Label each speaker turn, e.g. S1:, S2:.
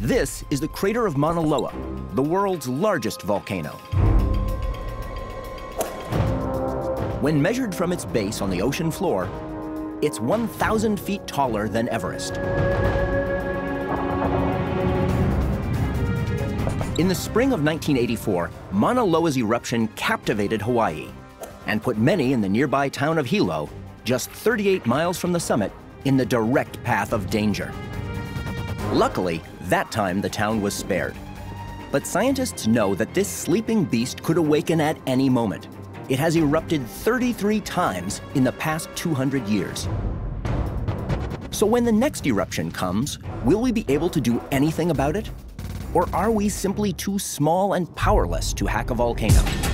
S1: This is the crater of Mauna Loa, the world's largest volcano. When measured from its base on the ocean floor, it's 1,000 feet taller than Everest. In the spring of 1984, Mauna Loa's eruption captivated Hawaii and put many in the nearby town of Hilo, just 38 miles from the summit, in the direct path of danger. Luckily, that time the town was spared. But scientists know that this sleeping beast could awaken at any moment. It has erupted 33 times in the past 200 years. So when the next eruption comes, will we be able to do anything about it? Or are we simply too small and powerless to hack a volcano?